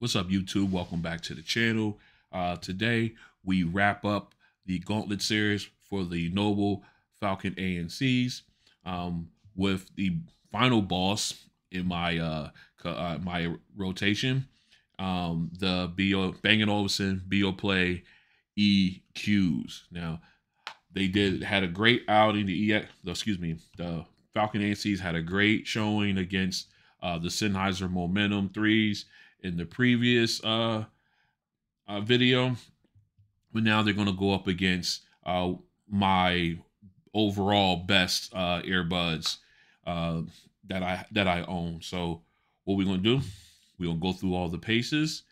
What's up, YouTube? Welcome back to the channel. Uh, today, we wrap up the Gauntlet series for the Noble Falcon ANCs um, with the final boss in my uh, uh my rotation, um, the B&O Bang & Olufsen Beoplay EQs. Now, they did had a great outing. The EX, excuse me, the Falcon ANCs had a great showing against uh, the Sennheiser Momentum threes in the previous uh, uh, video, but now they're going to go up against uh, my overall best uh, earbuds uh, that I that I own. So what we're going to do, we're going to go through all the paces,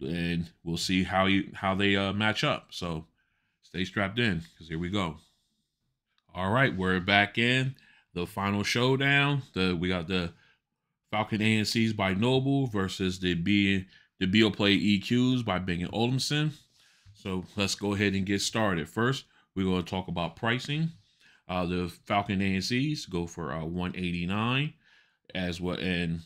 and we'll see how you how they uh, match up. So stay strapped in because here we go. All right, we're back in the final showdown. The we got the Falcon ANCs by Noble versus the B the Beoplay EQs by Bang & Olufsen. So let's go ahead and get started. First, we're going to talk about pricing. Uh, the Falcon ANCs go for uh, 189 as well, and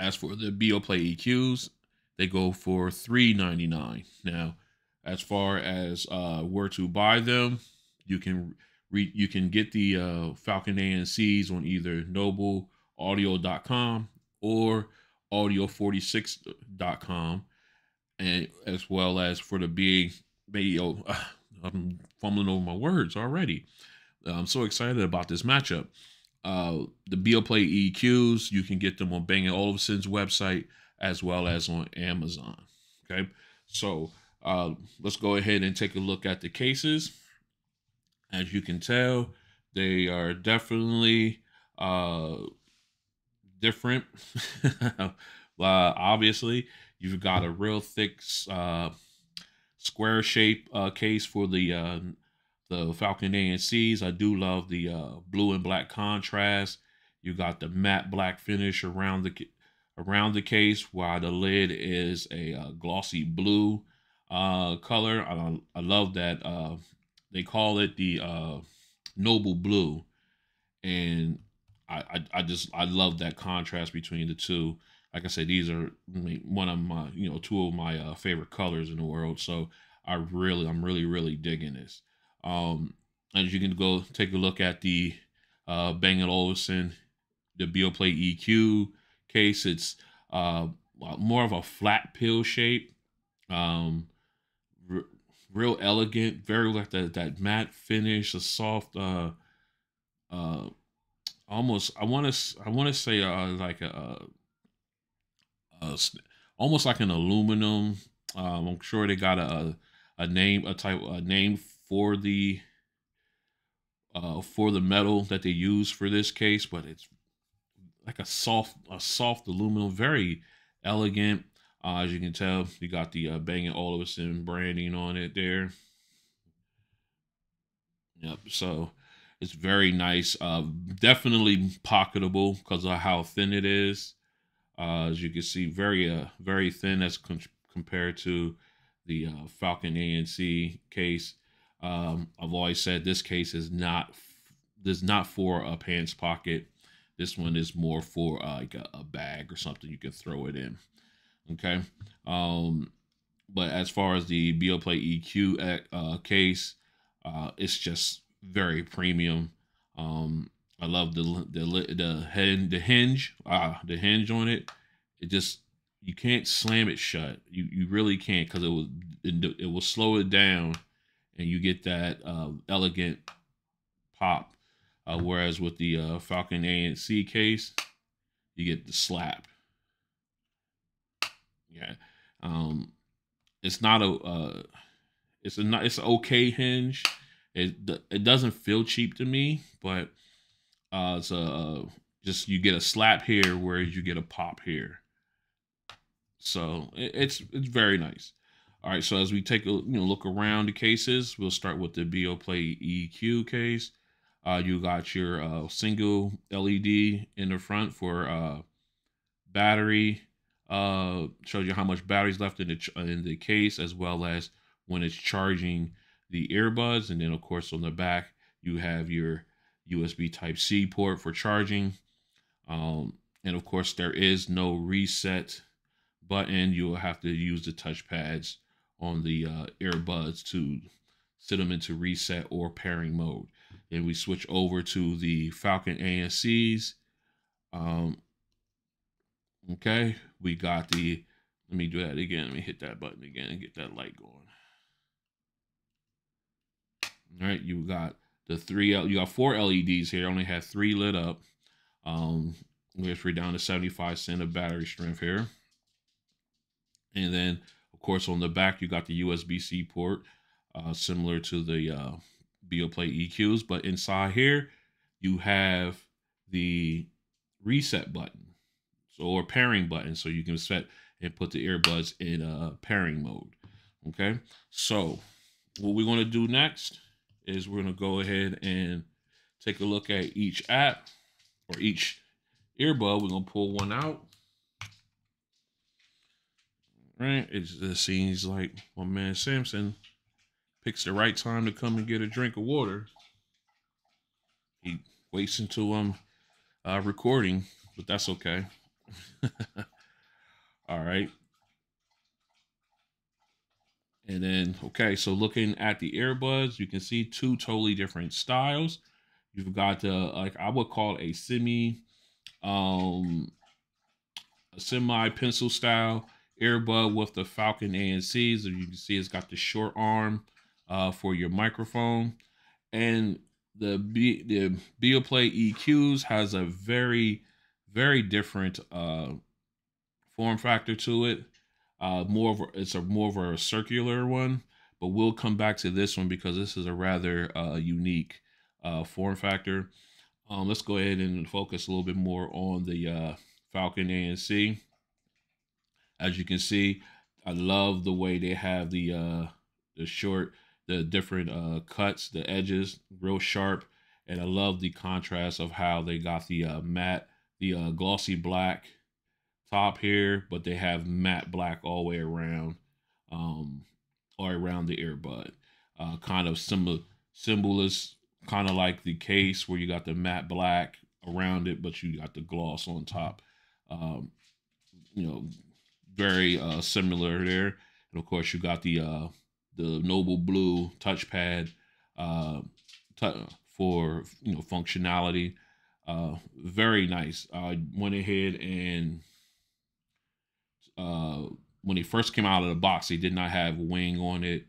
as for the Beoplay EQs, they go for 399. Now, as far as uh, where to buy them, you can you can get the uh, Falcon ANCs on either Noble audio.com or audio46.com and as well as for the big video. Uh, i'm fumbling over my words already. I'm so excited about this matchup. Uh the beoplay eqs you can get them on bang olufsen's website as well as on amazon okay? So uh let's go ahead and take a look at the cases. As you can tell they are definitely uh different. uh, obviously, you've got a real thick uh, square shape uh, case for the uh, the Falcon ANCs. I do love the uh, blue and black contrast. You got the matte black finish around the around the case, while the lid is a uh, glossy blue color. I, I love that. They call it the Noble Blue, and I, I, just I love that contrast between the two. Like I said, these are one of my you know two of my uh, favorite colors in the world. So I really I'm really really digging this. Um, as you can go take a look at the uh, Bang & Olufsen, the Beoplay EQ case. It's uh, more of a flat pill shape. Um, real elegant, very like that that matte finish, a soft uh uh almost I want to I want to say uh, like a, a, almost like an aluminum. Um, I'm sure they got a a name a type a name for the uh, for the metal that they use for this case, but it's like a soft a soft aluminum, very elegant. Uh, as you can tell, you got the uh, Bang & Olufsen branding on it there. Yep. So it's very nice. Uh, definitely pocketable because of how thin it is. Uh, as you can see, very uh, very thin as com- compared to the uh, Falcon ANC case. Um, I've always said this case is not this not for a pants pocket. This one is more for uh, like a, a, bag or something you can throw it in. Okay. Um, but as far as the Beoplay EQ uh, case, uh, it's just very premium. Um, I love the the the head the hinge ah the hinge on it. It just you can't slam it shut. You you really can't because it will it, will slow it down, and you get that uh, elegant pop. Uh, whereas with the uh, Falcon ANC case, you get the slap. Yeah, um, it's not a uh, it's a not it's an okay hinge. It it doesn't feel cheap to me, but uh, it's a just you get a slap here, whereas you get a pop here. So it, it's it's very nice. All right, so as we take a you know look around the cases, we'll start with the Beoplay EQ case. Uh, you got your uh, single LED in the front for uh, battery. Uh, shows you how much battery's left in the in the case, as well as when it's charging the earbuds. And then, of course, on the back, you have your USB Type C port for charging. Um, and of course, there is no reset button, you'll have to use the touch pads on the uh, earbuds to set them into reset or pairing mode. Then we switch over to the Falcon ANCs. Um, okay, we got the, let me do that again. Let me hit that button again and get that light going. All right, you got the three, you got four LEDs here. only have three lit up. Um, we're down to 75 cent of battery strength here. And then, of course, on the back, you got the USB-C port, uh, similar to the uh, Beoplay EQs. But inside here, you have the reset button, so or pairing button, so you can set and put the earbuds in uh, pairing mode. Okay, so what we're going to do next is we're going to go ahead and take a look at each app or each earbud. We're going to pull one out. Right, it, it seems like my man Samson picks the right time to come and get a drink of water. He waits until I'm uh, recording, but that's okay. All right. And then, okay, so looking at the earbuds, you can see two totally different styles. You've got the, like, I would call a semi, um, a semi pencil style earbud with the Falcon ANCs. As you can see, it's got the short arm uh, for your microphone. And the B, the Beoplay EQs has a very, very different uh, form factor to it. Uh, more of a, it's a more of a circular one, but we'll come back to this one because this is a rather uh, unique uh, form factor. Um, let's go ahead and focus a little bit more on the uh, Falcon ANC. As you can see, I love the way they have the uh, the short the different uh, cuts, the edges, real sharp. And I love the contrast of how they got the uh, matte, the uh, glossy black top here, but they have matte black all the way around, um, all around the earbud. Uh, kind of symbol, symbolist, kind of like the case where you got the matte black around it, but you got the gloss on top. Um, you know, very uh, similar there. And of course, you got the uh, the Noble Blue touchpad uh, for you know functionality. Uh, very nice. I went ahead and uh, when he first came out of the box, he did not have wing on it.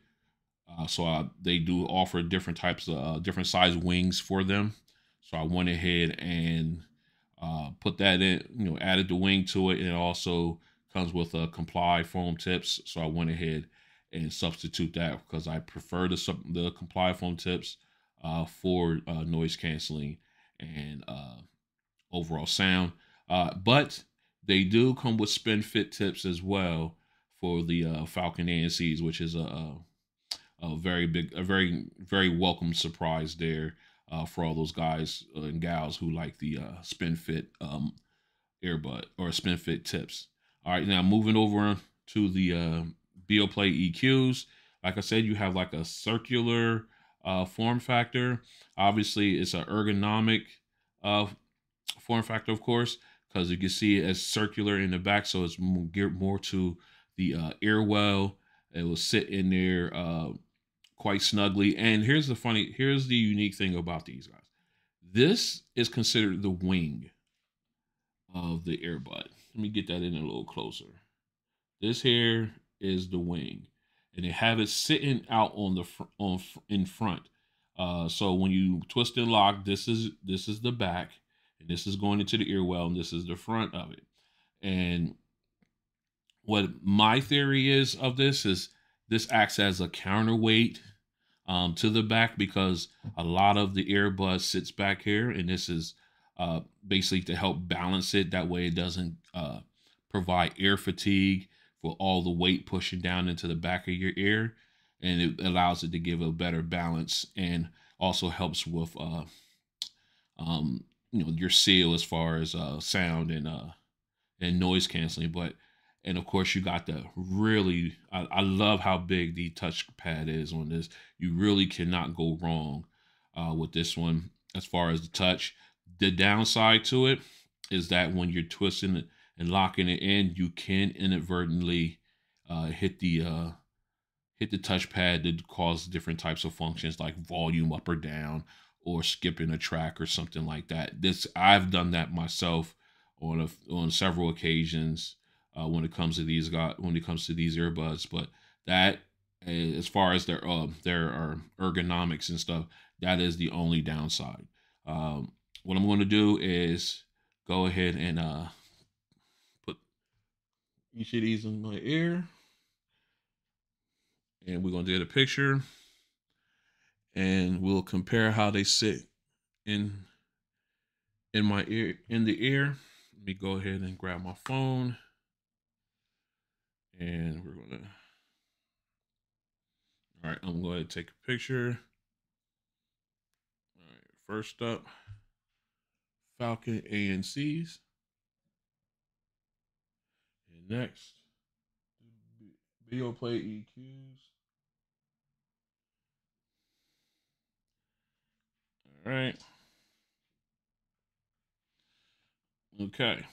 Uh, so I, they do offer different types of uh, different size wings for them. So I went ahead and uh, put that in, you know, added the wing to it. And it also comes with a comply foam tips. So I went ahead and substitute that because I prefer the the comply foam tips uh, for uh, noise canceling and uh, overall sound. Uh, but they do come with spin fit tips as well for the uh, Falcon ANCs, which is a, a, very big, a very very welcome surprise there uh, for all those guys and gals who like the spin fit um, earbud or spin fit tips. All right, now moving over to the uh Beoplay EQs. Like I said, you have like a circular uh, form factor. Obviously, it's an ergonomic uh, form factor, of course, because you can see it as circular in the back, so it's geared more to the uh, ear well. It will sit in there uh, quite snugly. And here's the funny, here's the unique thing about these guys. This is considered the wing of the earbud. Let me get that in a little closer. This here is the wing, and they have it sitting out on the fr- on in front. Uh, so when you twist and lock, this is this is the back, and this is going into the ear well, and this is the front of it. And what my theory is of this is this acts as a counterweight um, to the back because a lot of the earbud sits back here, and this is uh, basically to help balance it. That way, it doesn't uh, provide ear fatigue for all the weight pushing down into the back of your ear and it allows it to give a better balance and also helps with uh um you know your seal as far as uh sound and uh and noise canceling but and of course you got the really I, I love how big the touchpad is on this. You really cannot go wrong uh with this one as far as the touch. The downside to it is that when you're twisting it and locking it in, you can inadvertently uh, hit the uh, hit the touchpad to cause different types of functions like volume up or down or skipping a track or something like that. This I've done that myself on a, on several occasions uh, when it comes to these got when it comes to these earbuds. But that eh, as far as their uh, there are ergonomics and stuff, that is the only downside. Um, what I'm going to do is go ahead and uh, put each of these in my ear. And we're going to get a picture. And we'll compare how they sit in in my ear in the ear. Let me go ahead and grab my phone. And we're gonna all right, I'm going to take a picture. All right, first up. Falcon ANCs. And next, video Beoplay EQs. All right. Okay.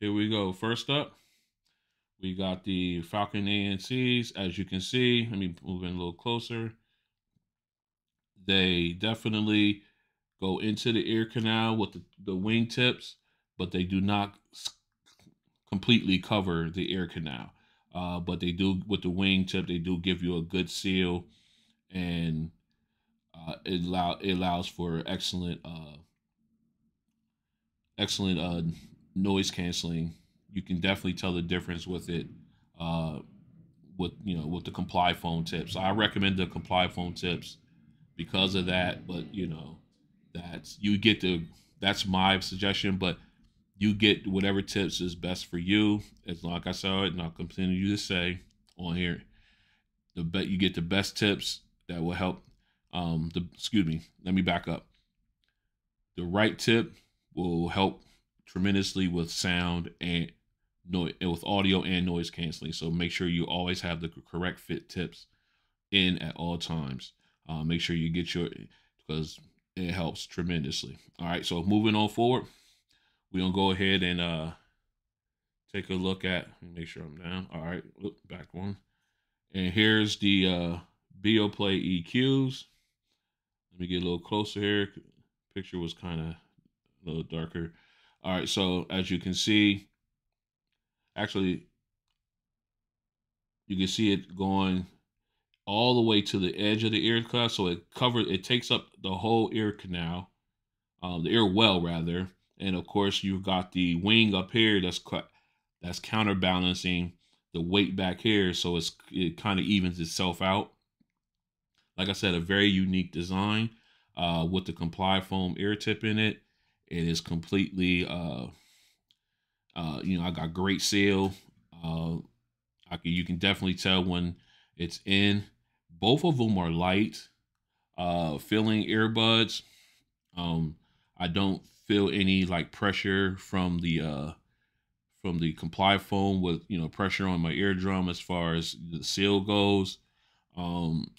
Here we go. First up, we got the Falcon ANCs. As you can see, let me move in a little closer. They definitely go into the ear canal with the, the wingtips, but they do not completely cover the ear canal. Uh, but they do with the wingtip, they do give you a good seal, and uh, it allow it allows for excellent uh, excellent uh, noise canceling. You can definitely tell the difference with it. Uh, with you know with the comply foam tips, I recommend the comply foam tips because of that. But you know, that's you get the that's my suggestion, but you get whatever tips is best for you. As like I said, and I'll continue to say on here, the bet you get the best tips that will help. Um, the excuse me, let me back up. The right tip will help tremendously with sound and noise, with audio and noise canceling. So make sure you always have the correct fit tips in at all times. Uh, make sure you get your because it helps tremendously. All right, so moving on forward, we're gonna go ahead and uh take a look at make sure I'm down. All right, look back one. And here's the uh Beoplay EQs. Let me get a little closer here. Picture was kind of a little darker. All right, so as you can see, actually, you can see it going all the way to the edge of the ear cuff. So it covers, it takes up the whole ear canal, um, the ear well rather. And of course, you've got the wing up here that's that's counterbalancing the weight back here, so it's it kind of evens itself out. Like I said, a very unique design uh, with the comply foam ear tip in it. It is completely, uh, uh, you know, I got great seal. Uh, I can, you can definitely tell when it's in. Both of them are light, uh, filling earbuds. Um, I don't feel any like pressure from the uh from the comply foam with you know pressure on my eardrum as far as the seal goes. Um,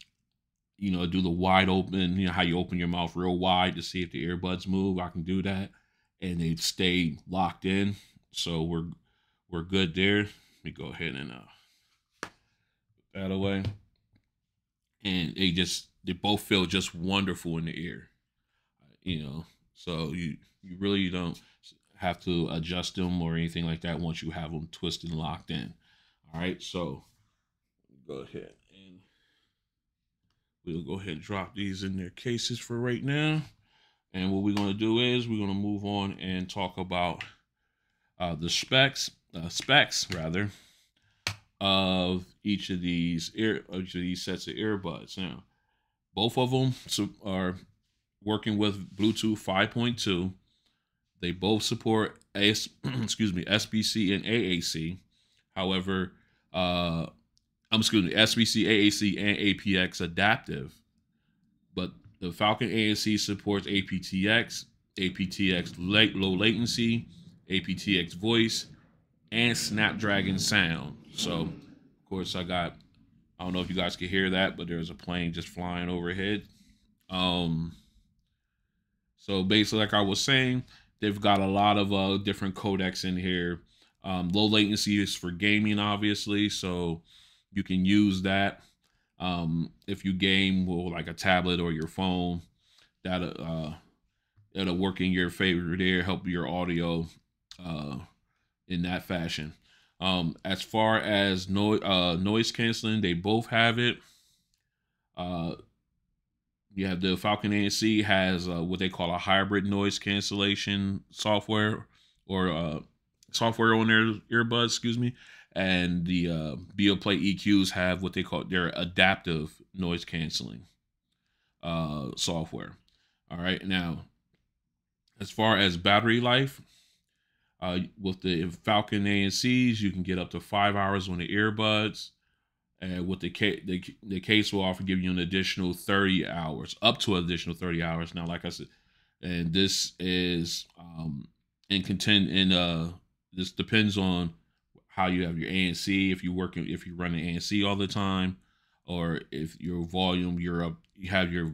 you know, do the wide open, you know, how you open your mouth real wide to see if the earbuds move. I can do that, and they stay locked in. So we're we're good there. Let me go ahead and uh, put that away and they just they both feel just wonderful in the ear you know so you you really don't have to adjust them or anything like that once you have them twisted and locked in all right so go ahead we'll go ahead and drop these in their cases for right now and what we're going to do is we're going to move on and talk about uh, the specs uh, specs rather of each of these ear each of these sets of earbuds. Now, both of them are working with Bluetooth 5.2. They both support AS, excuse me SBC and AAC. However, uh, I'm excuse me SBC, AAC, and aptX adaptive. But the Falcon ANC supports aptX, aptX late, low latency, aptX voice, and Snapdragon sound. So, of course, I got, I don't know if you guys can hear that, but there's a plane just flying overhead. Um, so basically, like I was saying, they've got a lot of uh, different codecs in here. Um, low latency is for gaming, obviously, so you can use that um, if you game with like a tablet or your phone. That uh, it'll work in your favor there, help your audio uh, in that fashion. Um, as far as no, uh, noise canceling, they both have it. Uh, you have the Falcon ANC has uh, what they call a hybrid noise cancellation software or uh, software on their earbuds, excuse me. And the uh, Beoplay EQs have what they call their adaptive noise canceling uh, software. All right, now as far as battery life, uh, with the Falcon ANCs, you can get up to five hours on the earbuds. And with the case, the, the case will offer give you an additional 30 hours, up to an additional 30 hours. Now, like I said, and this is um, in contend in uh this depends on how you have your ANC. If you working, if you run an ANC all the time, or if your volume, you're up, you have your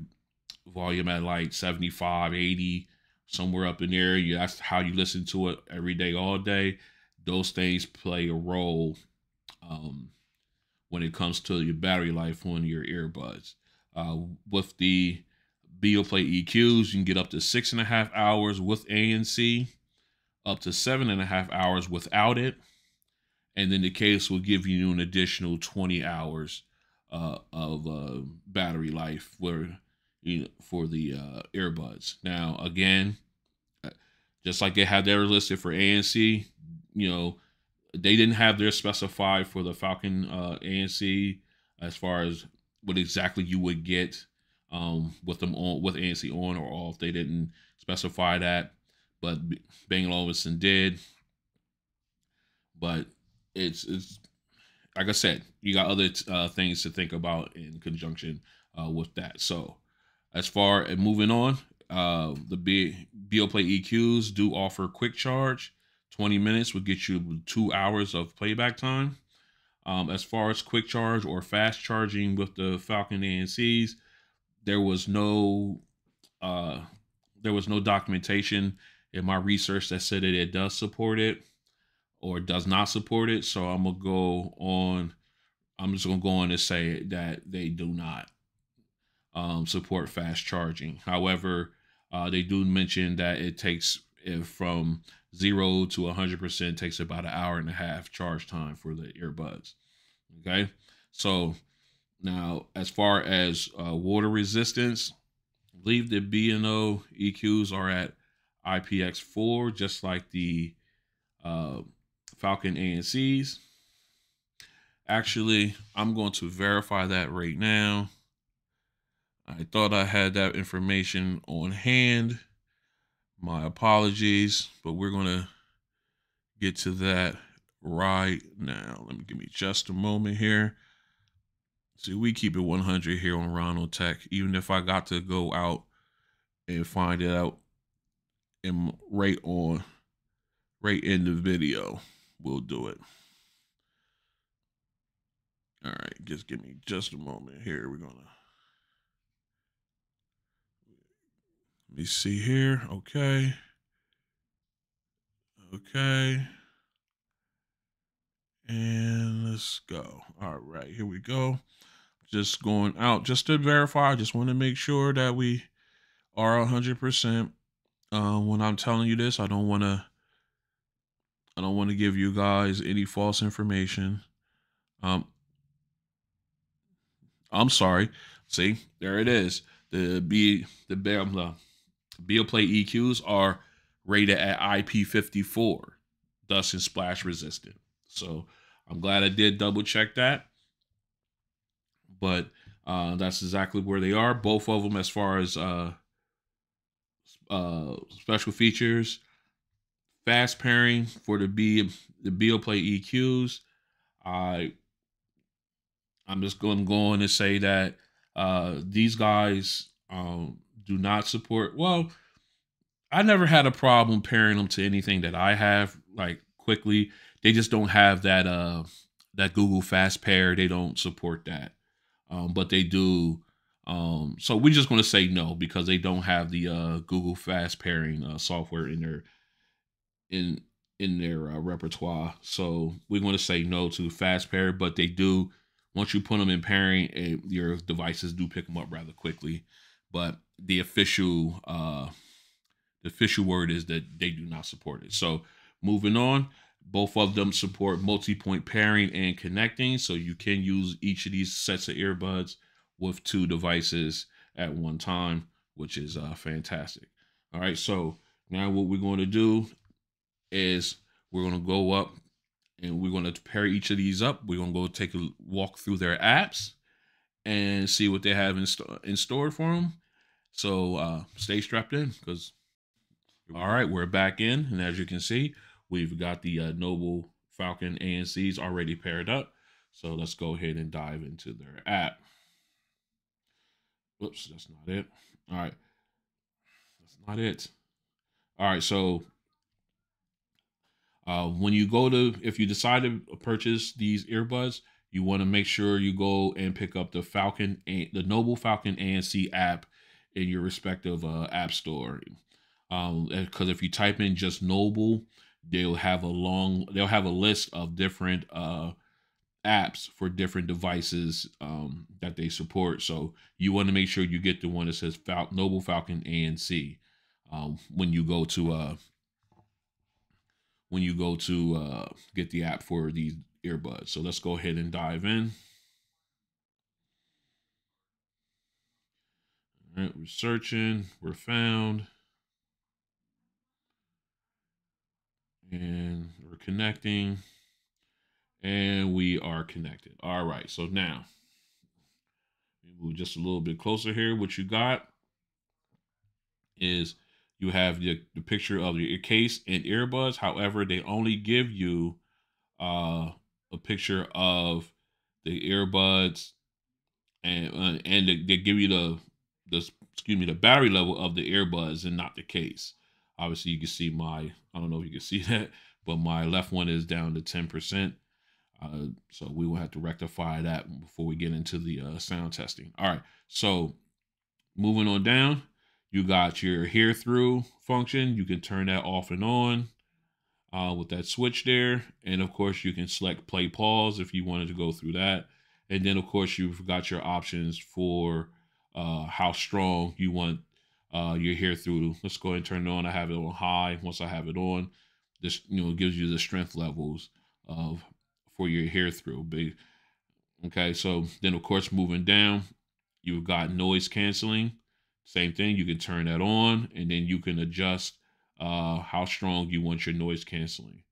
volume at like 75, 80, somewhere up in there. You that's how you listen to it every day, all day. Those things play a role um, when it comes to your battery life on your earbuds. Uh, with the Beoplay EQs, you can get up to six and a half hours with ANC, up to seven and a half hours without it. And then the case will give you an additional 20 hours uh, of uh, battery life for you know, for the uh, earbuds. Now, again, uh, just like they had their listed for ANC, you know, they didn't have their specified for the Falcon uh, ANC as far as what exactly you would get um, with them on with ANC on or off. They didn't specify that, but Bang Olufsen did. But it's it's like I said, you got other uh, things to think about in conjunction uh, with that. So as far as moving on, uh, the B- Beoplay EQs do offer quick charge. 20 minutes would get you two hours of playback time. Um, as far as quick charge or fast charging with the Falcon ANCs, there was no uh, there was no documentation in my research that said that it does support it or does not support it. So I'm gonna go on. I'm just gonna go on and say that they do not um, support fast charging. However, uh, they do mention that it takes from zero to 100% takes about an hour and a half charge time for the earbuds. Okay. So now, as far as uh, water resistance, believe the B&O EQs are at IPX4, just like the uh, Falcon ANCs. Actually, I'm going to verify that right now. I thought I had that information on hand. My apologies, but we're going to get to that right now. Let me give me just a moment here. See, we keep it 100 here on RonOnTech, even if I got to go out and find it out and right on, right in the video, we'll do it. All right, just give me just a moment here. We're to Let me see here. Okay. Okay. And let's go. All right, here we go. Just going out just to verify. I just want to make sure that we are 100%. Uh, when I'm telling you this, I don't want to I don't want to give you guys any false information. Um, I'm sorry. See, there it is. The B the the Beoplay EQs are rated at IP54, dust and splash resistant. So I'm glad I did double check that. But uh, that's exactly where they are. Both of them, as far as uh, uh, special features, fast pairing for the B the Beoplay EQs. I I'm just going to go on and say that uh, these guys um, do not support. Well, I never had a problem pairing them to anything that I have like quickly. They just don't have that uh that Google Fast Pair. They don't support that. Um, but they do. Um, so we're just going to say no because they don't have the uh, Google Fast Pairing uh, software in their in in their uh, repertoire. So we're going to say no to fast pair, but they do once you put them in pairing, it, your devices do pick them up rather quickly. But the official uh, the official word is that they do not support it. So moving on, both of them support multi-point pairing and connecting. So you can use each of these sets of earbuds with two devices at one time, which is uh, fantastic. All right, so now what we're going to do is we're going to go up and we're going to pair each of these up. We're going to go take a walk through their apps and see what they have in, st- in store for them. So uh, stay strapped in because, all right, we're back in. And as you can see, we've got the uh, Noble Falcon ANCs already paired up. So let's go ahead and dive into their app. Whoops, that's not it. All right. That's not it. All right, so uh, when you go to, if you decide to purchase these earbuds, you want to make sure you go and pick up the Falcon, the Noble Falcon ANC app in your respective uh, app store. Because um, if you type in just Noble, they'll have a long, they'll have a list of different uh, apps for different devices um, that they support. So you want to make sure you get the one that says Fal- Noble Falcon ANC um, when you go to uh, when you go to uh, get the app for these earbuds. So let's go ahead and dive in. All right, we're searching, we're found. And we're connecting. And we are connected. All right, so now move just a little bit closer here. What you got is you have the, the picture of your case and earbuds. However, they only give you uh, a picture of the earbuds and uh, and they, give you the the excuse me the battery level of the earbuds and not the case. Obviously, you can see my I don't know if you can see that, but my left one is down to ten percent. Uh, so we will have to rectify that before we get into the uh, sound testing. All right, so moving on down, you got your hear through function. You can turn that off and on uh, with that switch there. And of course, you can select play pause if you wanted to go through that. And then, of course, you've got your options for uh, how strong you want uh, your hear through. Let's go ahead and turn it on. I have it on high. Once I have it on, this you know gives you the strength levels of for your hear through. Okay, so then of course moving down, you've got noise canceling. Same thing, you can turn that on and then you can adjust uh, how strong you want your noise canceling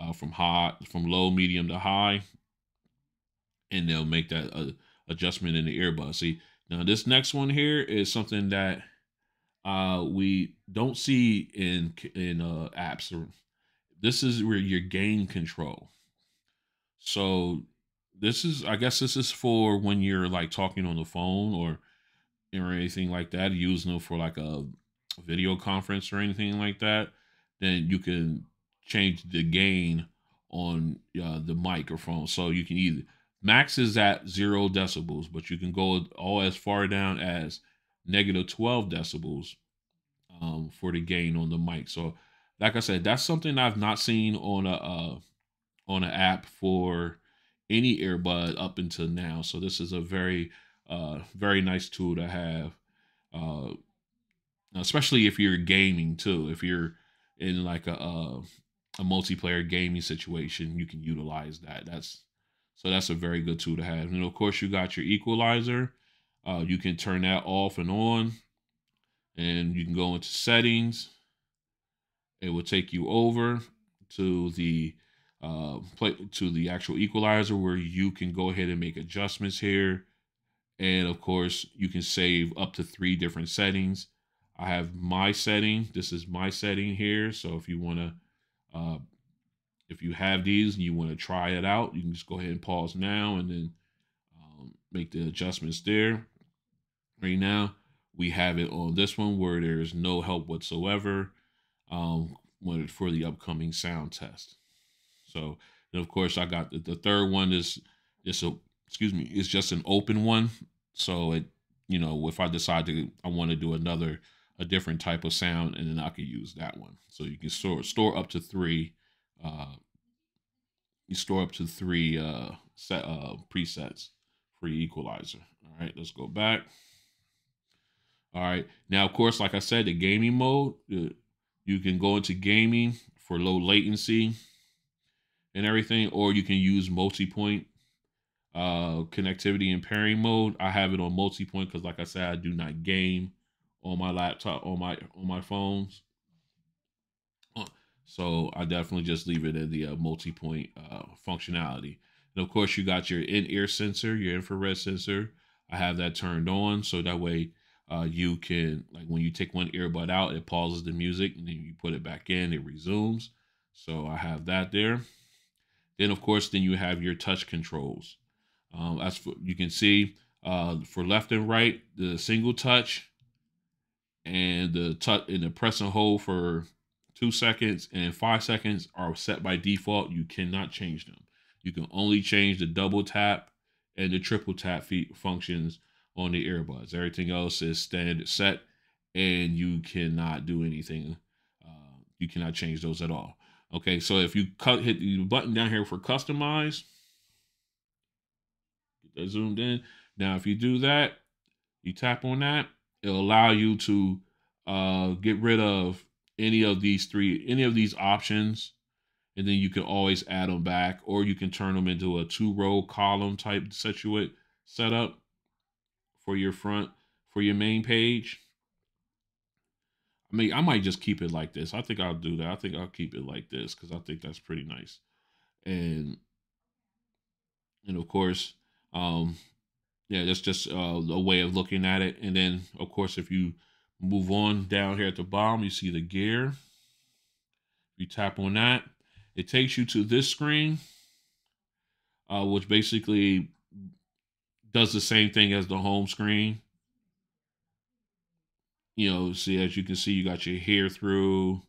uh, from high, from low, medium to high. And they'll make that uh, adjustment in the earbud. See, now this next one here is something that uh, we don't see in in uh, apps. This is where your gain control. So this is, I guess, this is for when you're like talking on the phone or or anything like that, using them for like a video conference or anything like that, then you can change the gain on uh, the microphone. So you can either max is at zero decibels, but you can go all as far down as negative 12 decibels um, for the gain on the mic. So, like I said, that's something I've not seen on a uh, on an app for any earbud up until now. So this is a very uh, very nice tool to have, uh, especially if you're gaming too. If you're in like a, a a multiplayer gaming situation, you can utilize that. That's so that's a very good tool to have. And of course, you got your equalizer. Uh, you can turn that off and on, and you can go into settings. It will take you over to the uh, play to the actual equalizer where you can go ahead and make adjustments here and of course, you can save up to three different settings. I have my setting. This is my setting here. So if you want to, uh, if you have these and you want to try it out, you can just go ahead and pause now and then um, make the adjustments there. Right now, we have it on this one where there's no help whatsoever um, for the upcoming sound test. So, and of course, I got the, the third one is just a excuse me, it's just an open one. So it, you know, if I decide to, I want to do another, a different type of sound, and then I could use that one. So you can store store up to three uh, you store up to three uh, set uh, presets for your equalizer. All right, let's go back. All right, now of course, like I said, the gaming mode, uh, you can go into gaming for low latency and everything, or you can use multi-point uh, connectivity and pairing mode. I have it on multi-point because, like I said, I do not game on my laptop on my on my phones. So I definitely just leave it in the uh, multi-point uh, functionality. And of course, you got your in-ear sensor, your infrared sensor. I have that turned on so that way uh, you can, like when you take one earbud out, it pauses the music and then you put it back in, it resumes. So I have that there. Then, of course, then you have your touch controls. Um, as for, you can see, uh, for left and right, the single touch and the touch and the press and hold for two seconds and five seconds are set by default. You cannot change them. You can only change the double tap and the triple tap feet functions on the earbuds. Everything else is standard set, and you cannot do anything. Uh, you cannot change those at all. Okay, so if you cut hit the button down here for customize, zoomed in. Now, if you do that, you tap on that, it'll allow you to uh, get rid of any of these three, any of these options, and then you can always add them back, or you can turn them into a two row column type situate setup for your front, for your main page. I mean, I might just keep it like this. I think I'll do that. I think I'll keep it like this because I think that's pretty nice. And and of course, um, yeah, that's just uh, a way of looking at it. And then, of course, if you move on down here at the bottom, you see the gear. You tap on that, it takes you to this screen, uh, which basically does the same thing as the home screen you know, see as you can see, you got your hear through,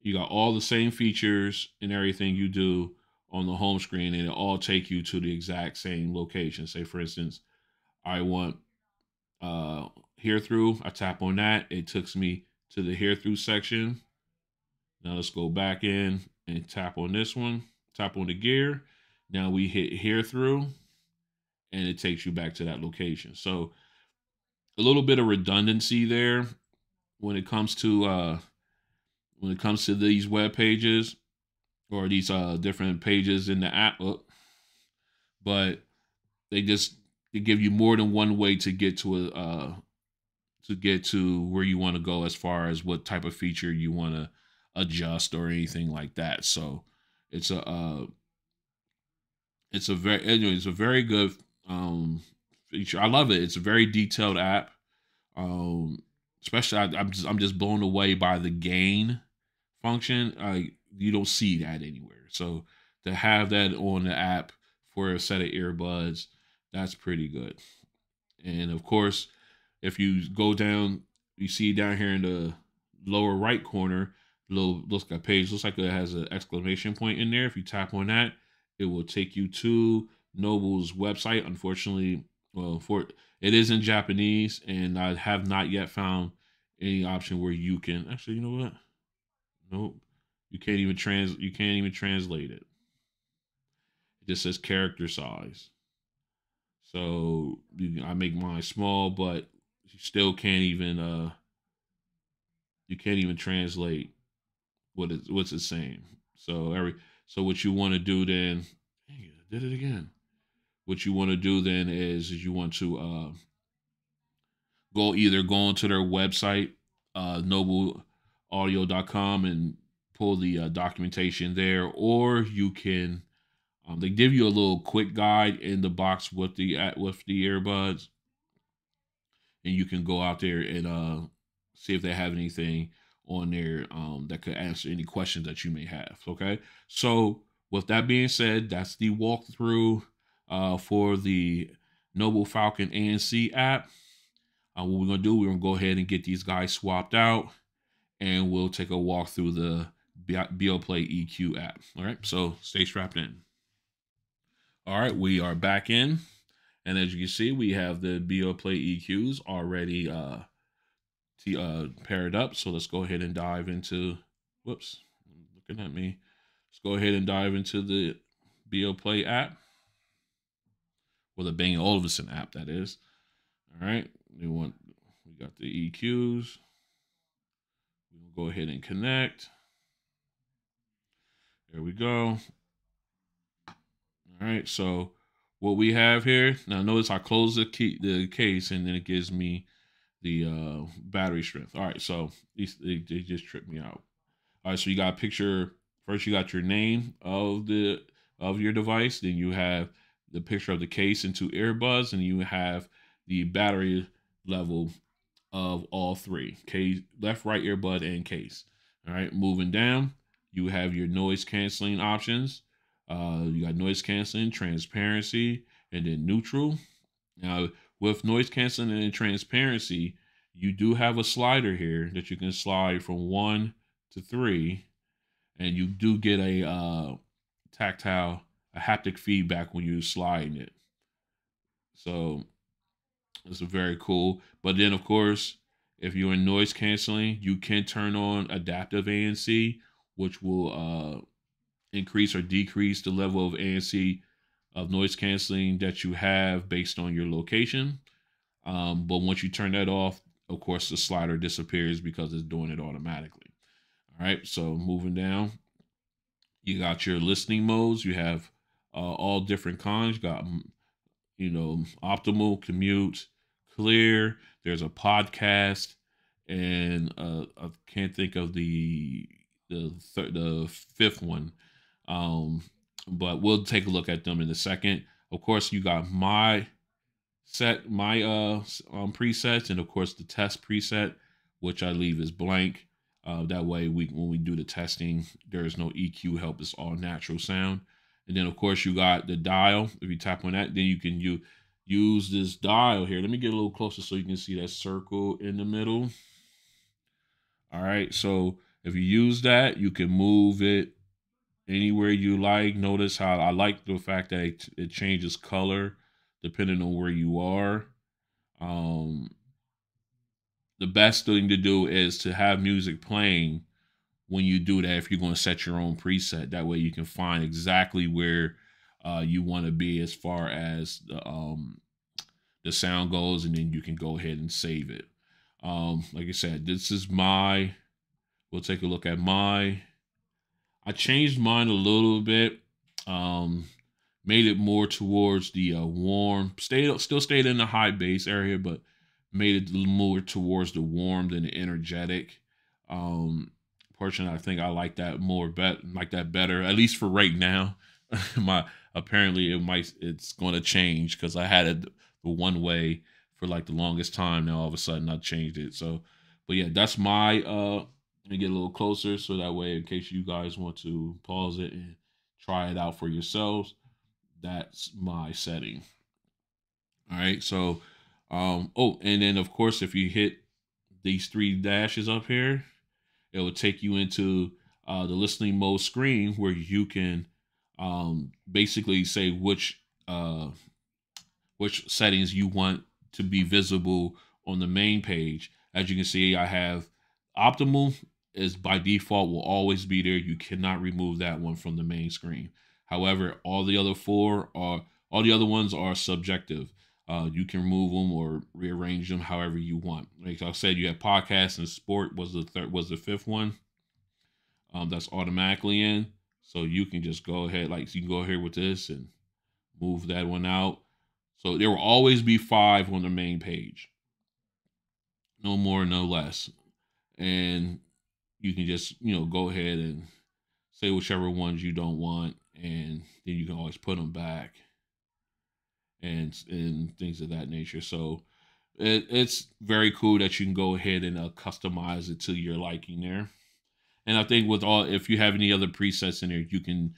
you got all the same features and everything you do on the home screen, and it all take you to the exact same location. Say, for instance, I want uh hear through. I tap on that, it takes me to the hear through section. Now let's go back in and tap on this one. Tap on the gear. Now we hit hear through, and it takes you back to that location. So a little bit of redundancy there when it comes to uh, when it comes to these web pages or these uh, different pages in the app, but they just they give you more than one way to get to a uh, to get to where you want to go as far as what type of feature you want to adjust or anything like that. So it's a uh, it's a very anyway, it's a very good um, feature. I love it. It's a very detailed app. Um, especially I, am just I'm just blown away by the gain function. I you don't see that anywhere. So to have that on the app for a set of earbuds, that's pretty good. And of course, if you go down, you see down here in the lower right corner, little looks like a page looks like it has an exclamation point in there. If you tap on that, it will take you to Noble's website. Unfortunately, well, for it is in Japanese, and I have not yet found any option where you can actually. You know what? Nope. You can't even trans. You can't even translate it. It just says character size. So I make mine small, but you still can't even. Uh, you can't even translate what is what's it saying. So every so what you want to do then? Dang it, I did it again what you want to do then is, is you want to uh, go either go onto their website, uh, nobleaudio.com, and pull the uh, documentation there, or you can. Um, they give you a little quick guide in the box with the with the earbuds, and you can go out there and uh, see if they have anything on there um, that could answer any questions that you may have. Okay, so with that being said, that's the walkthrough uh, for the Noble Falcon ANC app. Uh, what we're gonna do, we're gonna go ahead and get these guys swapped out, and we'll take a walk through the Beoplay EQ app. All right, so stay strapped in. All right, we are back in, and as you can see, we have the Beoplay EQs already uh, uh, paired up. So let's go ahead and dive into. Whoops, looking at me. let's go ahead and dive into the Beoplay app. Well, the Bang Olufsen app, that is. All right. We want we got the EQs. We'll go ahead and connect. There we go. All right. So what we have here now, notice I close the key the case and then it gives me the uh, battery strength. All right. So these they, they just tripped me out. All right. So you got a picture. First, you got your name of the of your device. Then you have the picture of the case and two earbuds, and you have the battery level of all three case, left, right earbud, and case. All right, moving down, you have your noise canceling options. Uh, you got noise canceling, transparency, and then neutral. Now, with noise canceling and transparency, you do have a slider here that you can slide from one to three, and you do get a uh, tactile, a haptic feedback when you're sliding it. So it's very cool. But then, of course, if you're in noise canceling, you can turn on adaptive ANC, which will uh, increase or decrease the level of ANC of noise canceling that you have based on your location. Um, but once you turn that off, of course, the slider disappears because it's doing it automatically. All right, so moving down, you got your listening modes. You have uh, all different kinds. You got, mm, you know, optimal, commute, clear. There's a podcast, and uh, I can't think of the the third, the fifth one. Um, but we'll take a look at them in a second. Of course, you got my set, my uh um, presets, and of course the test preset, which I leave is blank. Uh, that way, we when we do the testing, there is no EQ help. It's all natural sound. And then, of course, you got the dial. If you tap on that, then you can you use this dial here. Let me get a little closer so you can see that circle in the middle. All right, so if you use that, you can move it anywhere you like. Notice how I like the fact that it, it changes color depending on where you are. Um, the best thing to do is to have music playing when you do that if you're going to set your own preset that way you can find exactly where uh, you want to be as far as the um, the sound goes and then you can go ahead and save it um, like i said this is my we'll take a look at my i changed mine a little bit um, made it more towards the uh, warm stayed still stayed in the high bass area but made it more towards the warm than the energetic. Um, portion I think I like that more, bet like that better at least for right now. My apparently it might it's going to change because I had it the one way for like the longest time. Now all of a sudden I changed it. So, but yeah, that's my uh. Let me get a little closer so that way, in case you guys want to pause it and try it out for yourselves, that's my setting. All right, so um, oh, and then of course, if you hit these three dashes up here, it will take you into uh, the listening mode screen where you can um, basically say which uh, which settings you want to be visible on the main page. As you can see, I have optimal is by default will always be there. You cannot remove that one from the main screen. However, all the other four are all the other ones are subjective. Uh, you can remove them or rearrange them however you want. Like I said, you have podcast and sport was the third was the fifth one. Um, that's automatically in. So you can just go ahead, like you can go here with this and move that one out. So there will always be five on the main page. No more, no less. And you can just, you know, go ahead and say whichever ones you don't want, and then you can always put them back and and things of that nature. So it, it's very cool that you can go ahead and uh, customize it to your liking there. And I think with all, if you have any other presets in there, you can,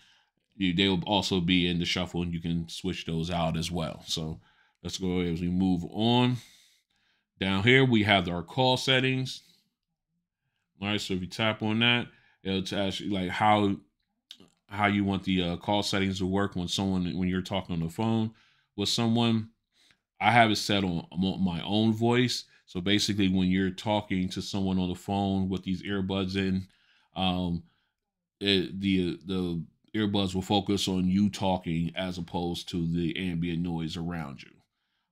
you, they will also be in the shuffle and you can switch those out as well. So let's go as we move on. Down here, we have our call settings. All right, so if you tap on that, it'll tell you like how how you want the uh, call settings to work when someone when you're talking on the phone with someone, I have it set on my own voice. So basically, when you're talking to someone on the phone with these earbuds in, um, it, the the earbuds will focus on you talking as opposed to the ambient noise around you,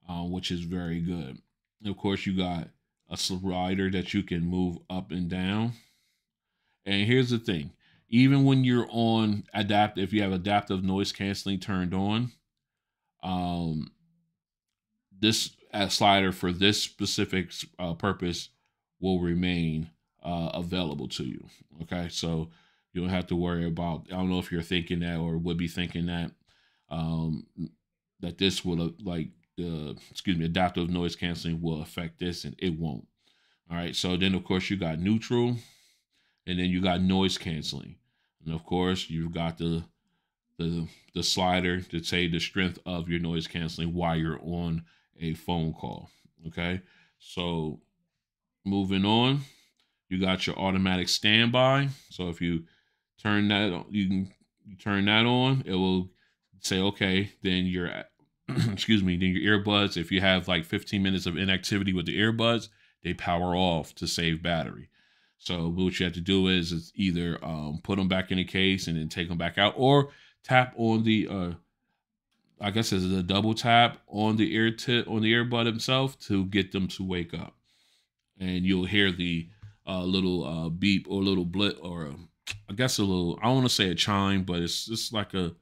uh, which is very good. And of course, you got a slider that you can move up and down. And here's the thing even when you're on adapt, if you have adaptive noise canceling turned on, um, this slider for this specific uh, purpose will remain uh, available to you. Okay, so you don't have to worry about. I don't know if you're thinking that or would be thinking that um, that this uh, like the excuse me adaptive noise canceling will affect this, and it won't. All right, so then of course you got neutral, and then you got noise canceling, and of course you've got the the the slider to say the strength of your noise canceling while you're on a phone call. Okay, so moving on, you got your automatic standby. So if you turn that on, you can turn that on, it will say okay, then your excuse me, then your earbuds, if you have like 15 minutes of inactivity with the earbuds, they power off to save battery. So what you have to do is, is either um, put them back in the case and then take them back out, or tap on the uh, I guess it's a double tap on the ear tip on the earbud himself to get them to wake up, and you'll hear the uh, little uh, beep or little blip or I guess a little I don't want to say a chime, but it's just like a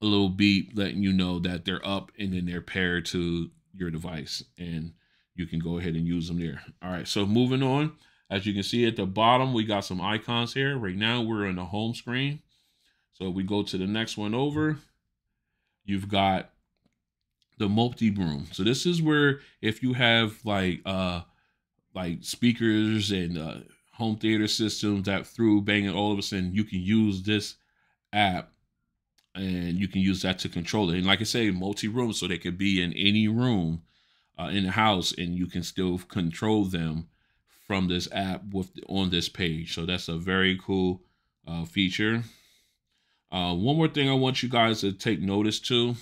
a little beep letting you know that they're up and then they're paired to your device and you can go ahead and use them there. All right, so moving on. As you can see at the bottom, we got some icons here. Right now we're in the home screen. So we go to the next one over, you've got the multi-room. So this is where if you have like uh like speakers and uh, home theater systems that through Bang & Olufsen, you can use this app and you can use that to control it. And like I say, multi-room, so they could be in any room uh, in the house, and you can still control them from this app with on this page. So that's a very cool uh, feature. Uh, one more thing I want you guys to take notice to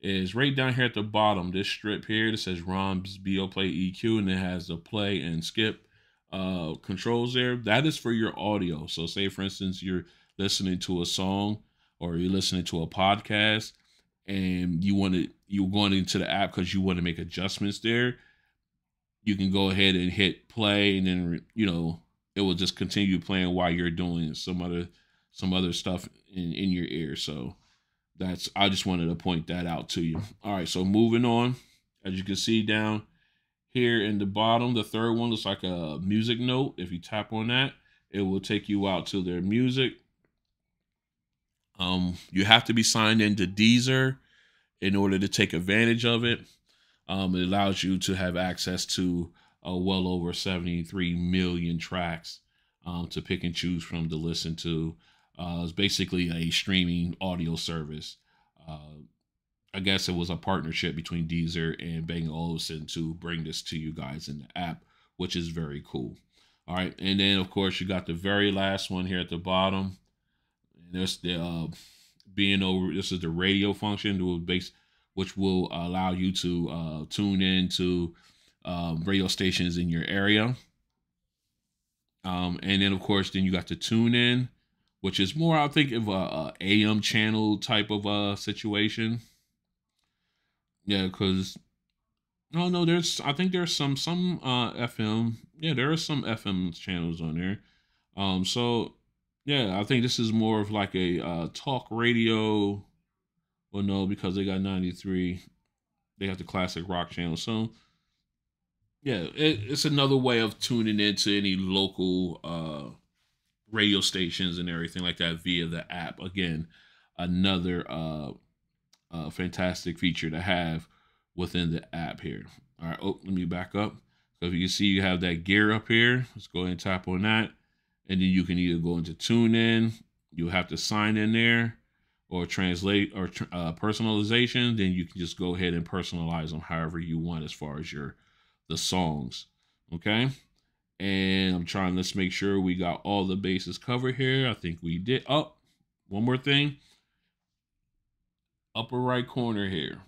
is right down here at the bottom, this strip here that says Ron's BO Play EQ and it has the play and skip uh, controls there. That is for your audio. So say for instance, you're listening to a song or you're listening to a podcast and you want to, you're going into the app because you want to make adjustments there. You can go ahead and hit play and then, you know, it will just continue playing while you're doing some other some other stuff in, in your ear. So that's I just wanted to point that out to you. All right, so moving on. As you can see down here in the bottom, the third one looks like a music note. If you tap on that, it will take you out to their music. Um, you have to be signed into Deezer in order to take advantage of it. Um, it allows you to have access to uh, well over 73 million tracks um, to pick and choose from to listen to. Uh, it's basically a streaming audio service. Uh, I guess it was a partnership between Deezer and Bang Olufsen to bring this to you guys in the app, which is very cool. All right, and then of course you got the very last one here at the bottom. There's the uh, being over. This is the radio function, base, which will allow you to uh, tune in to um, radio stations in your area. Um, and then of course, then you got to TuneIn which is more, I think, of a, a AM channel type of a situation. Yeah, because no, no, there's I think there's some some uh FM. Yeah, there are some FM channels on there. Um, so yeah, I think this is more of like a uh, talk radio. Well, no, because they got 93. They got the classic rock channel. So yeah, it, it's another way of tuning into any local uh radio stations and everything like that via the app. Again, another uh, uh, fantastic feature to have within the app here. All right, oh, let me back up. So if you can see, you have that gear up here. Let's go ahead and tap on that. And then you can either go into TuneIn, you have to sign in there, or translate or uh, personalization. Then you can just go ahead and personalize them however you want as far as your the songs. Okay. And I'm trying, let's make sure we got all the bases covered here. I think we did. Oh, one more thing. Upper right corner here.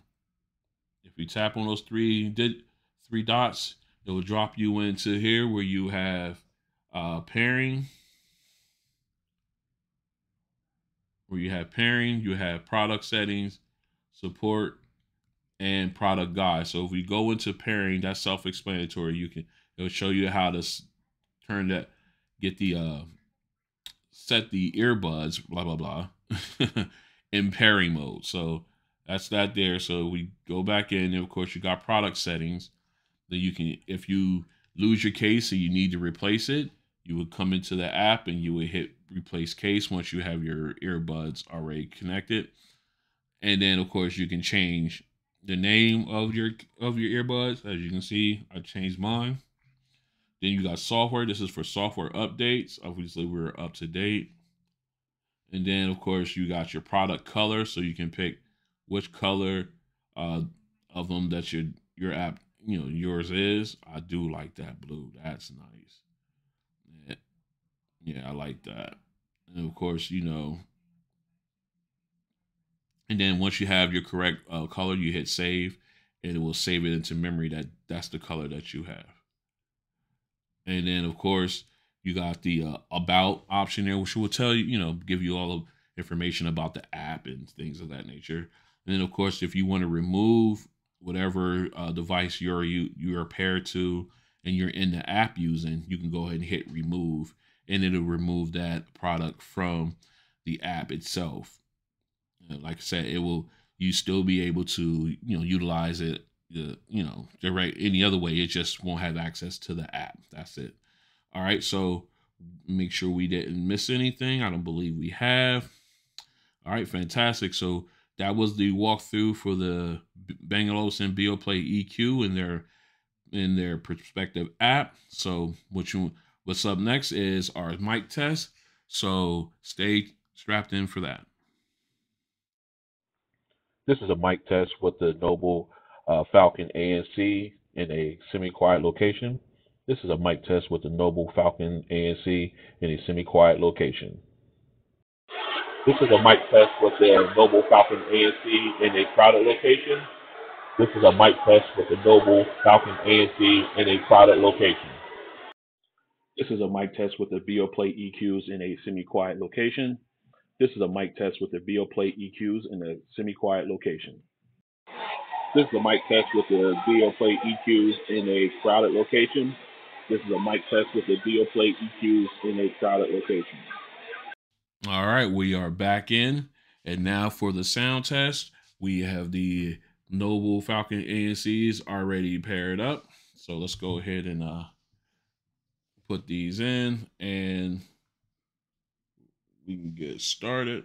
If you tap on those three did three dots, it will drop you into here where you have uh, pairing. where you have pairing, you have product settings, support, and product guide. So if we go into pairing, that's self-explanatory. You can it'll show you how to turn that, get the uh, set the earbuds, blah blah blah, in pairing mode. So that's that there. So we go back in, and of course you got product settings. Then you can, if you lose your case and you need to replace it, you would come into the app and you would hit replace case once you have your earbuds already connected. And then of course you can change the name of your of your earbuds. As you can see, I changed mine. Then you got software. This is for software updates. Obviously, we're up to date. And then of course you got your product color, so you can pick which color uh, of them that your your app you know yours is. I do like that blue. That's nice. Yeah, I like that. And of course, you know. And then once you have your correct uh, color, you hit save, and it will save it into memory that that's the color that you have. And then of course you got the uh, about option there, which will tell you, you know, give you all of information about the app and things of that nature. And then of course, if you want to remove whatever uh, device you're you you're paired to and you're in the app using, you can go ahead and hit remove, and it'll remove that product from the app itself. Like I said, it will you still be able to you know utilize it. Uh, you know, right any other way, it just won't have access to the app. That's it. All right, so make sure we didn't miss anything. I don't believe we have. All right, fantastic. So that was the walkthrough for the Bang & Olufsen Beoplay EQ in their in their perspective app. So what you what's up next is our mic test. So stay strapped in for that. This is a mic test with the Noble uh, Falcon ANC in a semi-quiet location. This is a mic test with the Noble Falcon ANC in a semi-quiet location. This is a mic test with the Noble Falcon ANC in a crowded location. This is a mic test with the Noble Falcon ANC in a crowded location. This is a mic test with the Beoplay EQs in a semi-quiet location. This is a mic test with the Beoplay EQs in a semi-quiet location. This is a mic test with the Beoplay EQs in a crowded location. This is a mic test with the Beoplay EQs in a crowded location. All right, we are back in. And now for the sound test, we have the Noble Falcon ANCs already paired up. So let's go ahead and uh, put these in and we can get started.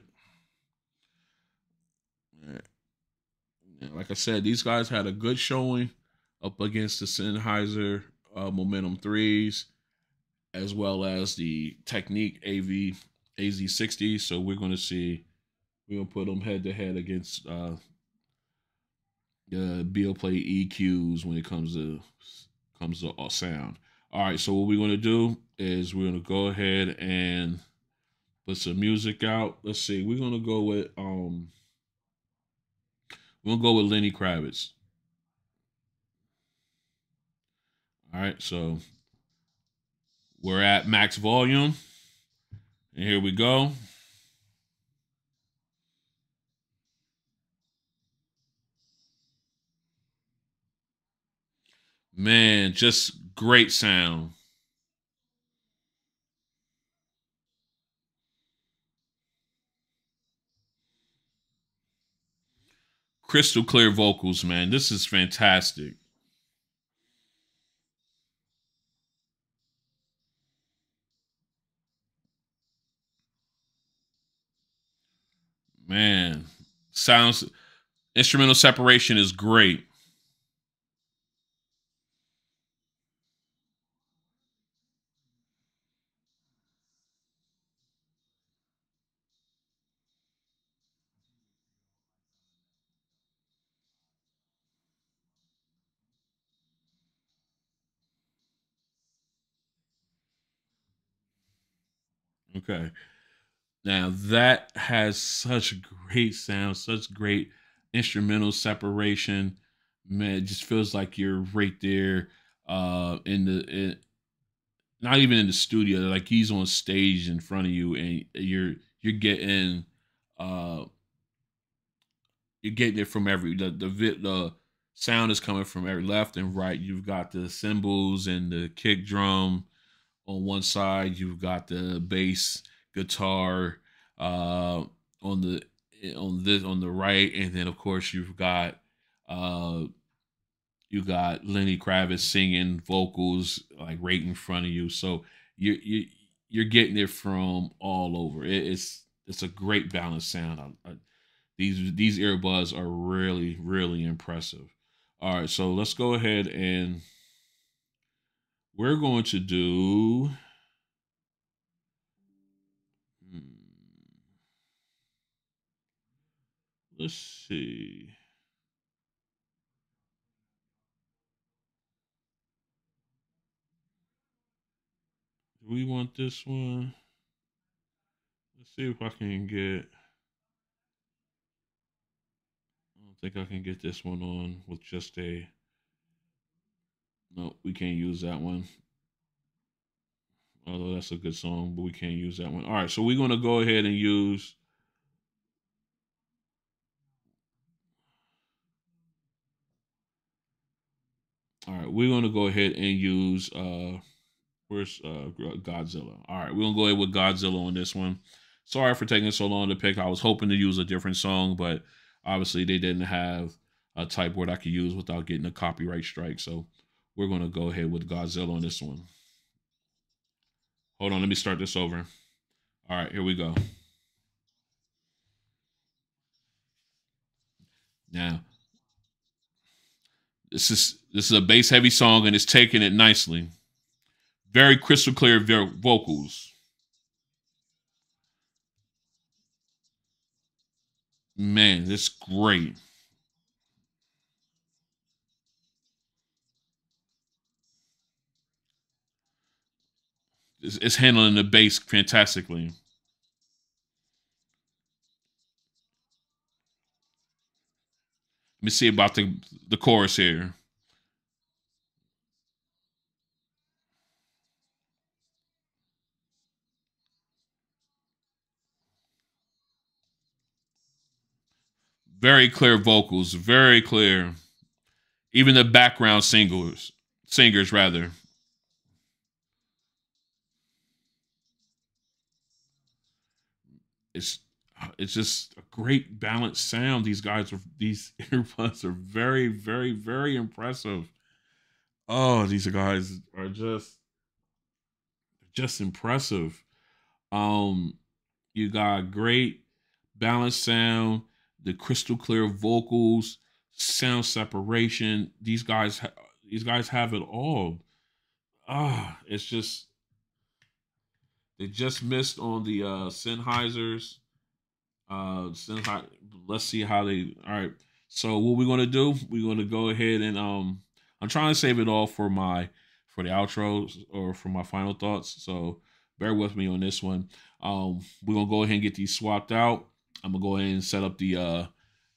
Like I said, these guys had a good showing up against the Sennheiser uh, Momentum 3s as well as the Technics AV AZ60. So we're going to see, we're going to put them head to head against uh, the Beoplay EQs when it comes to comes to uh, sound. All right, so what we're going to do is we're going to go ahead and put some music out. Let's see, we're going to go with um to go with Lenny Kravitz. All right, so we're at max volume. And here we go. Man, just great sound. Crystal clear vocals, man. This is fantastic. Man, sounds instrumental separation is great. Okay. Now that has such great sound, such great instrumental separation. Man, it just feels like you're right there uh in the in, not even in the studio, like he's on stage in front of you and you're you're getting Uh, you're getting it from every the the the sound is coming from every left and right. You've got the cymbals and the kick drum on one side. You've got the bass guitar uh, on the on this on the right, and then of course you've got uh, you got Lenny Kravitz singing vocals like right in front of you. So you you you're getting it from all over. It, it's it's a great balanced sound. I, I, these these earbuds are really really impressive. All right, so let's go ahead and we're going to do. Hmm, let's see. Do we want this one? Let's see if I can get. I don't think I can get this one on with just a. No, we can't use that one. Although that's a good song, but we can't use that one. All right, so we're going to go ahead and use. All right, we're going to go ahead and use. uh Where's uh, Godzilla? All right, we're gonna go ahead with Godzilla on this one. Sorry for taking so long to pick. I was hoping to use a different song, but obviously they didn't have a type word I could use without getting a copyright strike. So we're gonna go ahead with Godzilla on this one. Hold on, let me start this over. All right, here we go. Now, this is this is a bass heavy song and it's taking it nicely. Very crystal clear vocals. Man, it's great. It's, it's handling the bass fantastically. Let me see about the the chorus here. Very clear vocals, very clear. Even the background singers, singers rather. It's it's just a great balanced sound. These guys are these earbuds are very, very, very impressive. Oh, these guys are just just impressive. Um, you got great balanced sound the crystal clear vocals, sound separation. These guys, these guys have it all. Ah, it's just they just missed on the uh Sennheisers. Uh, Sennheiser. Let's see how they. All right. So what we're gonna do? We're gonna go ahead and um. I'm trying to save it all for my for the outros or for my final thoughts. So bear with me on this one. Um, we're gonna go ahead and get these swapped out. I'm gonna go ahead and set up the uh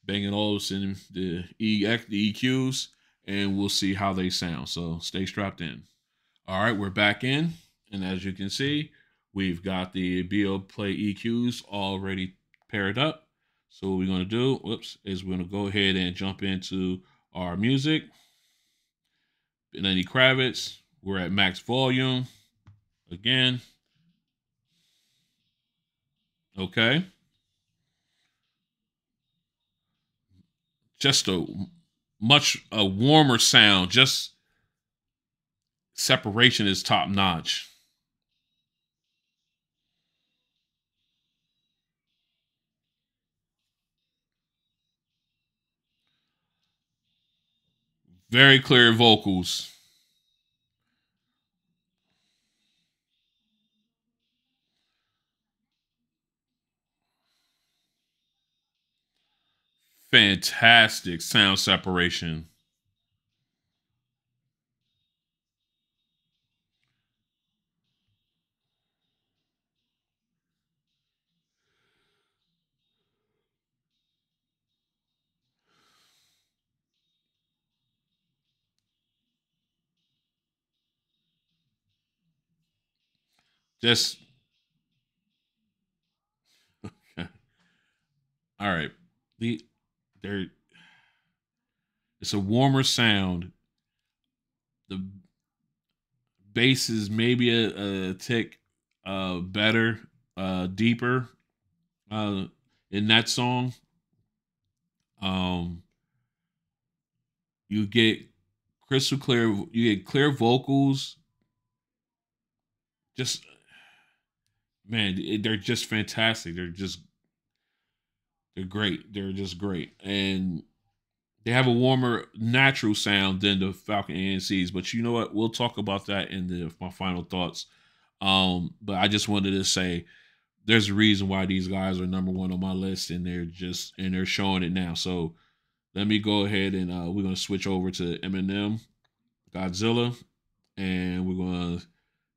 Bang & Olufsen, the EX, the EQs, and we'll see how they sound. So stay strapped in. All right, we're back in, and as you can see, we've got the Beoplay EQs already paired up. So what we're gonna do, whoops, is we're gonna go ahead and jump into our music. Lenny Kravitz, we're at max volume again. Okay. just a much a warmer sound. Just separation is top notch. Very clear vocals. fantastic sound separation. Just okay. all right. The there it's a warmer sound. The bass is maybe a, a tick uh better, uh deeper uh in that song. Um you get crystal clear you get clear vocals just man they're just fantastic. They're just they're great. They're just great. And they have a warmer natural sound than the falcon ancs but you know what? We'll talk about that in the my final thoughts. Um but i just wanted to say there's a reason why these guys are number one on my list and they're just and they're showing it now. So let me go ahead and uh, we're to switch over to Eminem, Godzilla, and we're to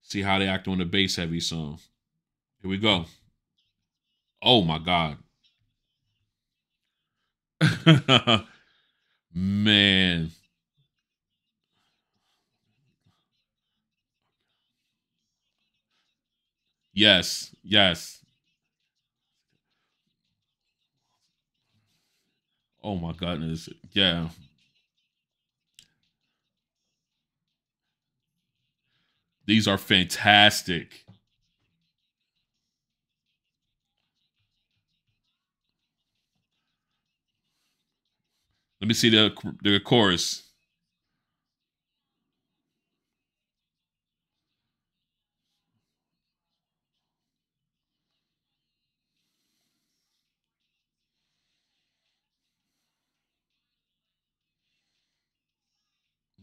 see how they act on the bass heavy song. Here we go. Oh my God. Man. Yes, yes. Oh my goodness. Yeah. These are fantastic. Let me see the the chorus.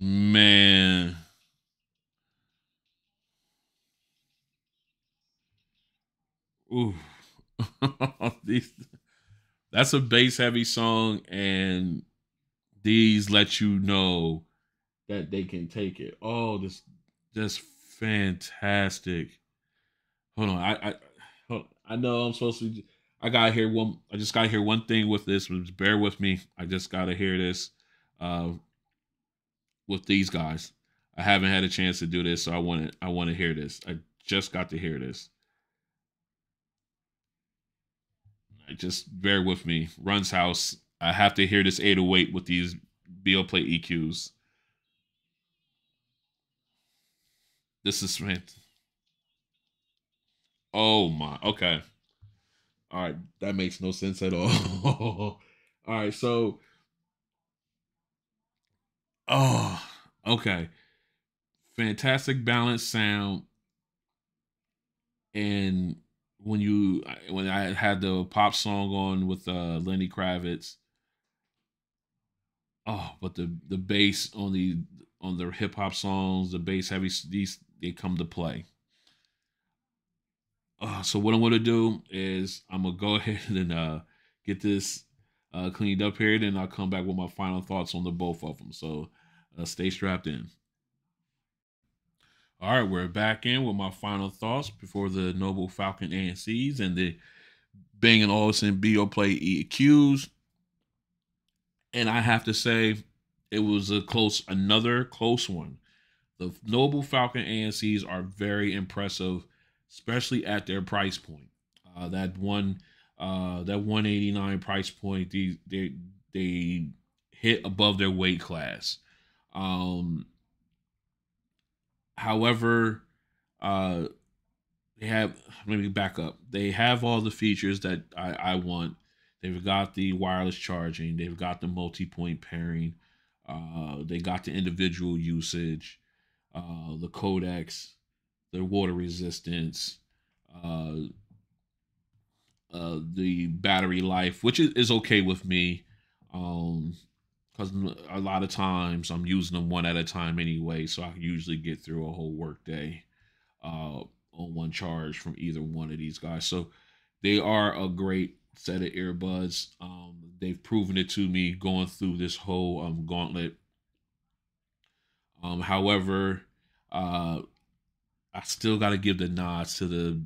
Man. Ooh. these that's a bass heavy song and these let you know that they can take it. Oh, this just fantastic. Hold on, I I hold, I know I'm supposed to. I gotta hear one. I just gotta hear one thing with this. Bear with me. I just gotta hear this. Uh, with these guys. I haven't had a chance to do this, so I want to I want to hear this. I just got to hear this. I just bear with me. Runs house. I have to hear this 808 with these Beoplay EQs. This is. Oh my. Okay. All right. That makes no sense at all. all right. So Oh, okay. Fantastic balanced sound. And when you when I had the pop song on with uh Lenny Kravitz, oh, but the the bass on the on the hip hop songs, the bass heavy these they come to play. Uh, so what I'm gonna do is I'm gonna go ahead and uh get this uh, cleaned up here. Then I'll come back with my final thoughts on the both of them. So uh, stay strapped in. All right, we're back in with my final thoughts before the Noble Falcon ANCs and the Bang & Olufsen Beoplay EQs. And I have to say, it was a close, another close one. The Noble Falcon ANCs are very impressive, especially at their price point. Uh, that one uh, that 189 price point, they they they hit above their weight class. Um, however, uh, they have let me back up. They have all the features that I, I want. They've got the wireless charging. They've got the multi-point pairing. Uh, they got the individual usage, uh, the codecs, the water resistance, uh, uh, the battery life, which is, is okay with me. Um, because a lot of times I'm using them one at a time anyway, so I usually get through a whole workday uh, on one charge from either one of these guys. So they are a great set of earbuds. Um, they've proven it to me going through this whole um, gauntlet. Um, however, uh, I still got to give the nods to the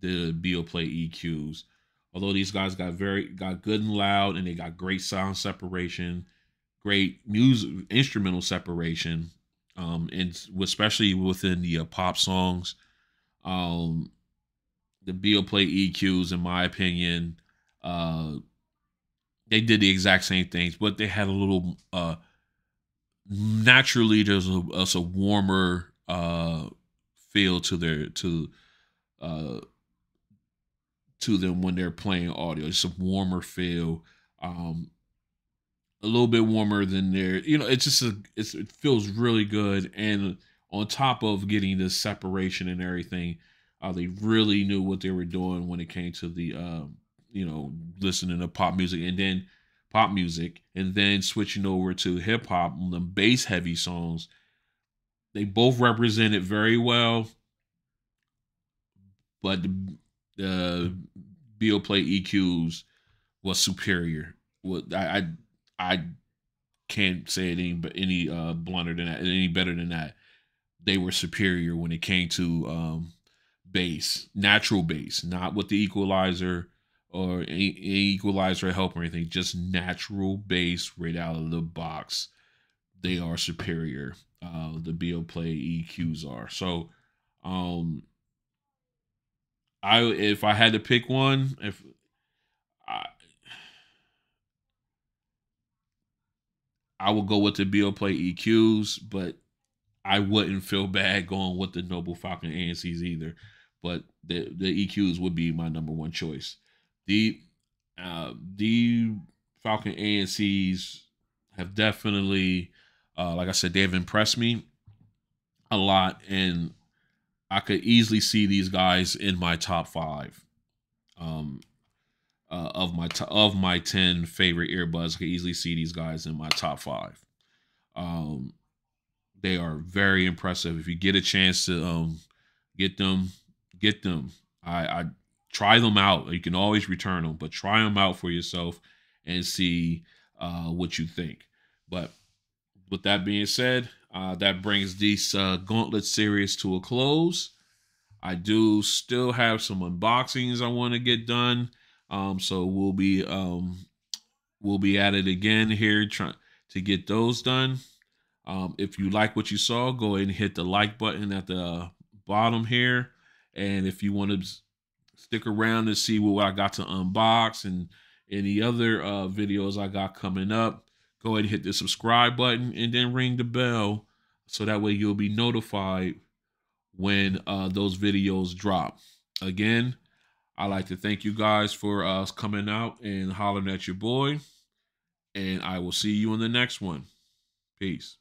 the Beoplay EQs. Although these guys got very got good and loud, and they got great sound separation, great music instrumental separation, um, and especially within the uh, pop songs, um, the Beoplay EQs, in my opinion, Uh, they did the exact same things, but they had a little. Uh, naturally, there's a, there's a warmer uh, feel to their to uh, to them when they're playing audio. It's a warmer feel. Um, a little bit warmer than their, you know, it's just a, it's, it feels really good. And on top of getting the separation and everything, uh, they really knew what they were doing when it came to the, um, you know, listening to pop music and then pop music and then switching over to hip hop, the bass heavy songs. They both represented very well, but the, the Beoplay EQs was superior. What I, I I can't say it any but any uh blunter than that, any better than that. They were superior when it came to um bass, natural bass, not with the equalizer or equalizer help or anything, just natural bass right out of the box. They are superior. Uh the Beoplay EQs are. So um I if I had to pick one, if I I would go with the Beoplay EQs, but I wouldn't feel bad going with the Noble Falcon ANCs either. But the the EQs would be my number one choice. The uh, the Falcon ANCs have definitely, uh, like I said, they've impressed me a lot, and I could easily see these guys in my top five. Um, uh, of my t- of my 10 favorite earbuds. I can easily see these guys in my top five. Um, they are very impressive. If you get a chance to um, get them, get them. I, I try them out. You can always return them, but try them out for yourself and see uh, what you think. But with that being said, uh, that brings this uh, Gauntlet series to a close. I do still have some unboxings I want to get done. Um, so we'll be um, we'll be at it again here trying to get those done. Um, if you like what you saw, go ahead and hit the like button at the bottom here. And if you want to stick around and see what I got to unbox and any other uh, videos I got coming up, go ahead and hit the subscribe button and then ring the bell so that way you'll be notified when uh, those videos drop. Again, I'd like to thank you guys for uh, coming out and hollering at your boy. And I will see you in the next one. Peace.